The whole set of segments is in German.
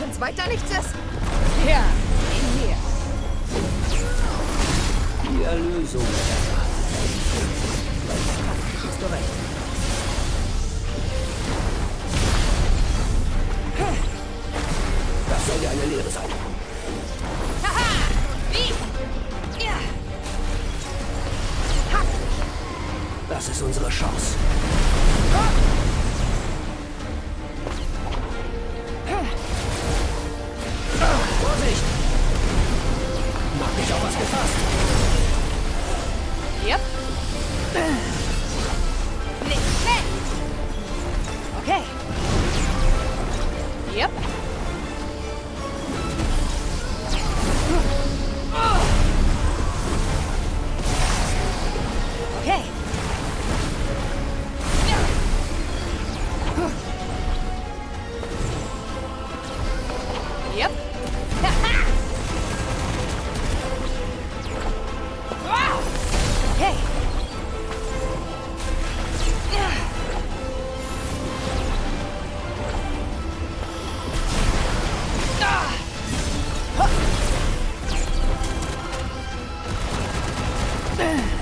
Wenn's weiter nichts ist. Ja, in hier. Die Erlösung. Hast du recht. Das soll ja eine Lehre sein. Haha! Wie? Ja. Das ist unsere Chance. Vorsicht! Yep. Okay. Yep. Damn.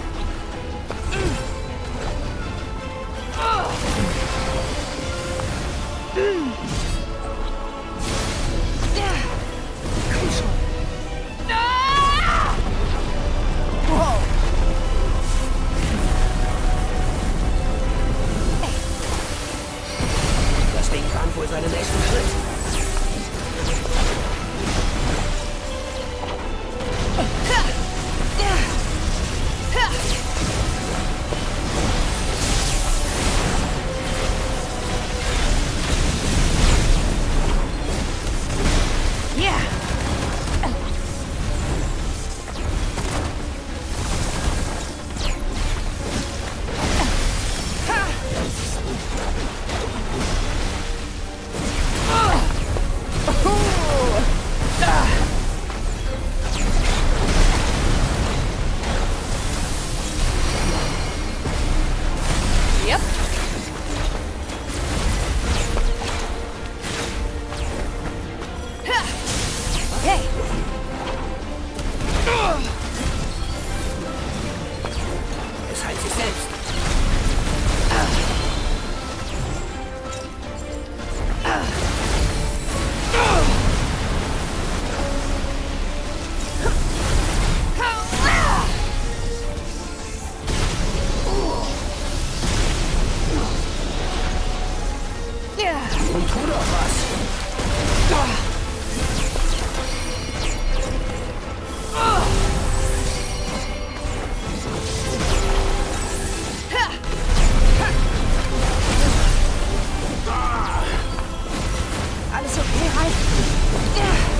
Bye.